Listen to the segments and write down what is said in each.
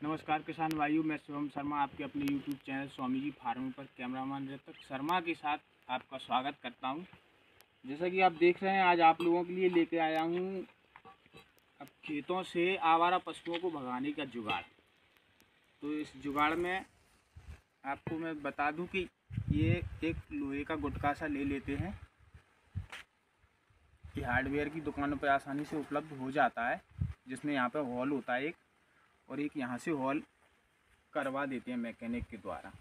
नमस्कार किसान भाइयों, मैं शिवम शर्मा, आपके अपने YouTube channel Swami ji farm पर कैमरामैन ऋतक शर्मा के साथ आपका स्वागत करता हूँ। जैसा कि आप देख रहे हैं, आज आप लोगों के लिए लेके आया हूँ अब खेतों से आवारा पशुओं को भगाने का जुगाड़। तो इस जुगाड़ में आपको मैं बता दूँ कि ये एक लोहे का गुटका सा ले लेते हैं। ये हार्डवेयर की दुकानों पर आसानी से उपलब्ध हो जाता है, जिसमें यहाँ पर हॉल होता है एक। और एक यहाँ से हॉल करवा देते हैं मैकेनिक के द्वारा।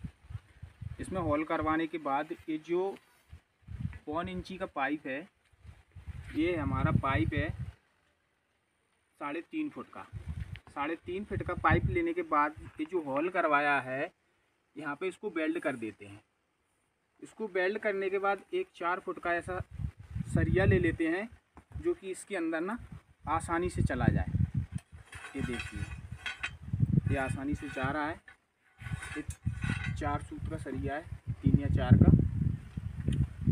इसमें हॉल करवाने के बाद ये जो पौन इंची का पाइप है, ये हमारा पाइप है साढ़े तीन फुट का। साढ़े तीन फिट का पाइप लेने के बाद ये जो हॉल करवाया है, यहाँ पे इसको बेल्ड कर देते हैं। इसको बेल्ड करने के बाद एक चार फुट का ऐसा सरिया ले लेते हैं, जो कि इसके अंदर ना आसानी से चला जाए। ये देखिए। ये आसानी से जा रहा है। ये चार सूत का सरिया है, तीन या चार का।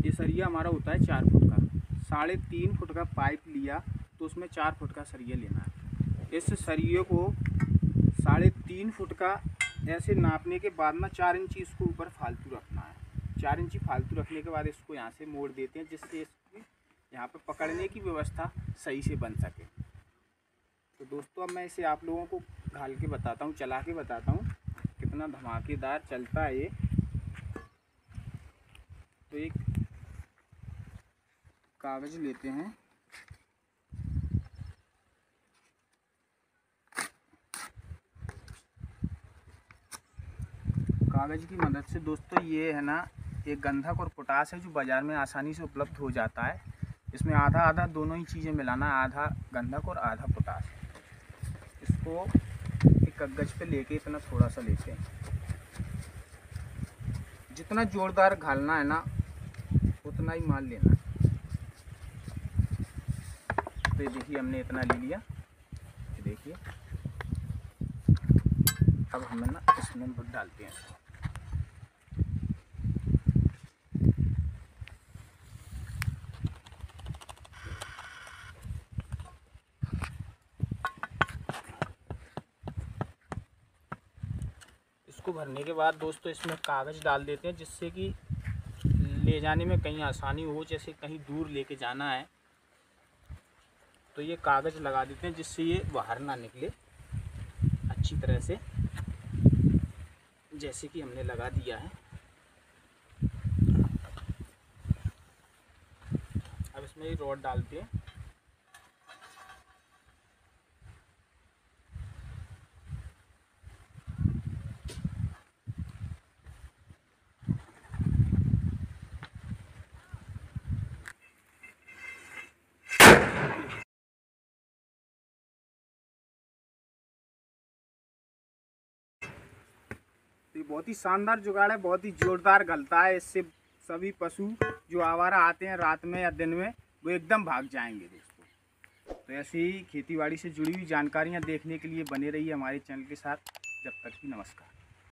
ये सरिया हमारा होता है चार फुट का। साढ़े तीन फुट का पाइप लिया तो उसमें चार फुट का सरिया लेना है। इस सरिये को साढ़े तीन फुट का ऐसे नापने के बाद ना चार इंची इसको ऊपर फालतू रखना है। चार इंची फालतू रखने के बाद इसको यहाँ से मोड़ देते हैं, जिससे इसकी यहाँ पर पकड़ने की व्यवस्था सही से बन सके। तो दोस्तों, अब मैं इसे आप लोगों को घाल के बताता हूँ, चला के बताता हूँ, कितना धमाकेदार चलता है ये। तो एक कागज़ लेते हैं। कागज़ की मदद से दोस्तों ये है ना, एक गंधक और पोटास है जो बाज़ार में आसानी से उपलब्ध हो जाता है। इसमें आधा आधा दोनों ही चीज़ें मिलाना, आधा गंधक और आधा पोटास। इसको कागज़ पे लेके इतना थोड़ा सा लेते हैं। जितना जोरदार घालना है ना, उतना ही माल लेना है। तो देखिए, हमने इतना ले लिया। देखिए। अब हमें ना, इसमें डालते हैं। इसको भरने के बाद दोस्तों इसमें कागज़ डाल देते हैं, जिससे कि ले जाने में कहीं आसानी हो, जैसे कहीं दूर लेके जाना है। तो ये कागज़ लगा देते हैं, जिससे ये बाहर ना निकले अच्छी तरह से, जैसे कि हमने लगा दिया है। अब इसमें रॉड डालते हैं। तो बहुत ही शानदार जुगाड़ है, बहुत ही जोरदार गलता है इससे। सभी पशु जो आवारा आते हैं रात में या दिन में, वो एकदम भाग जाएँगे दोस्तों। तो ऐसे ही खेती बाड़ी से जुड़ी हुई जानकारियाँ देखने के लिए बने रहिए हमारे चैनल के साथ। जब तक कि नमस्कार।